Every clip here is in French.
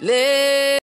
Les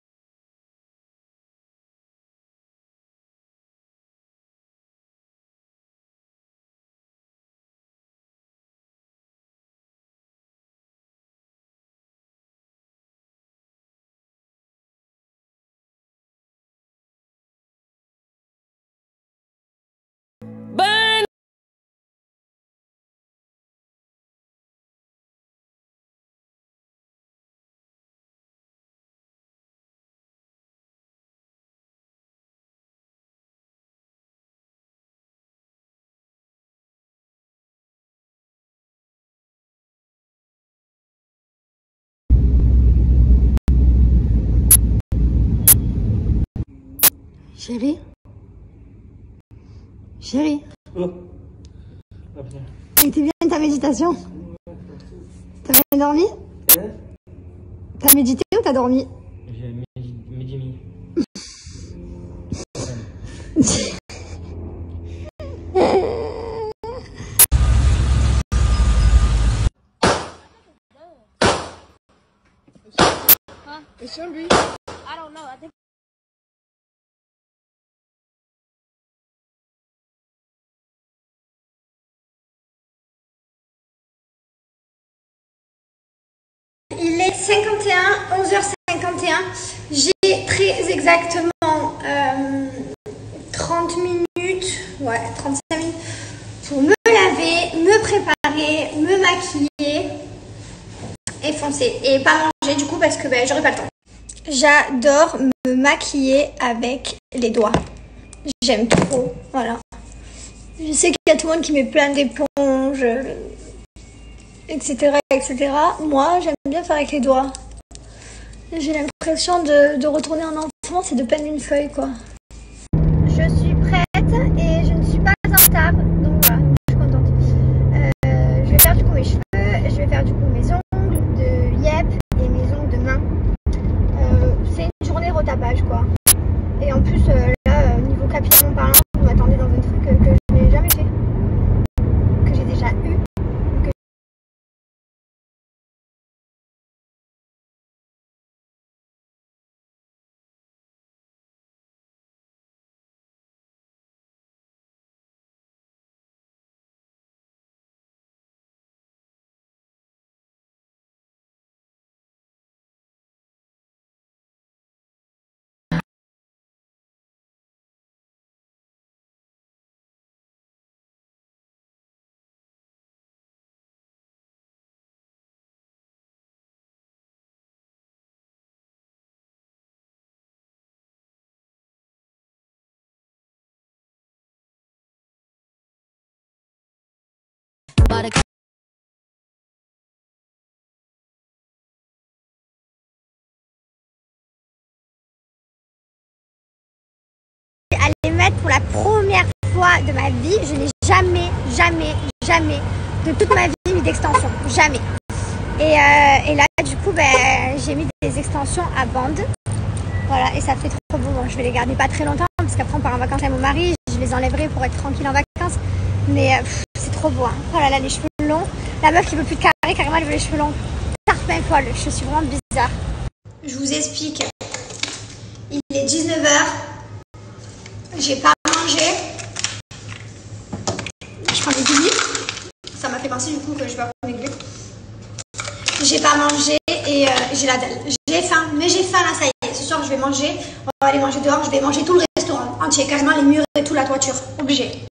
Chérie. Chérie. Oh. Ah, était bien ta méditation? T'as bien dormi? Hein? T'as médité ou t'as dormi? J'ai midi, midi, midi. I don't know. I think 51, 11h51. J'ai très exactement euh, 30 minutes, ouais, 35 minutes pour me laver, me préparer, me maquiller et foncer. Et pas manger du coup parce que ben, j'aurai pas le temps. J'adore me maquiller avec les doigts. J'aime trop, voilà. Je sais qu'il y a tout le monde qui met plein d'éponges, etc., etc. Moi, j'aime bien faire avec les doigts. J'ai l'impression de, retourner en enfance et de peindre une feuille, quoi. À les mettre pour la première fois de ma vie. Je n'ai jamais, jamais, jamais de toute ma vie mis d'extension. Jamais. Et, euh, et là, du coup, ben, j'ai mis des extensions à bande. Voilà, et ça fait trop beau. Bon, je vais les garder pas très longtemps parce qu'après on part en vacances avec mon mari. Je les enlèverai pour être tranquille en vacances. Mais euh, trop beau. Hein. Oh là là, les cheveux longs. La meuf qui veut plus de carré, carrément, elle veut les cheveux longs. Tarpin poil. Je suis vraiment bizarre. Je vous explique. Il est 19h. J'ai pas mangé. Je prends des billets. Ça m'a fait penser du coup que je vais prendre des. J'ai pas mangé et euh, j'ai la dalle. J'ai faim, mais j'ai faim là, ça y est. Ce soir, je vais manger. On va aller manger dehors. Je vais manger tout le restaurant entier, quasiment les murs et toute la toiture. Obligé.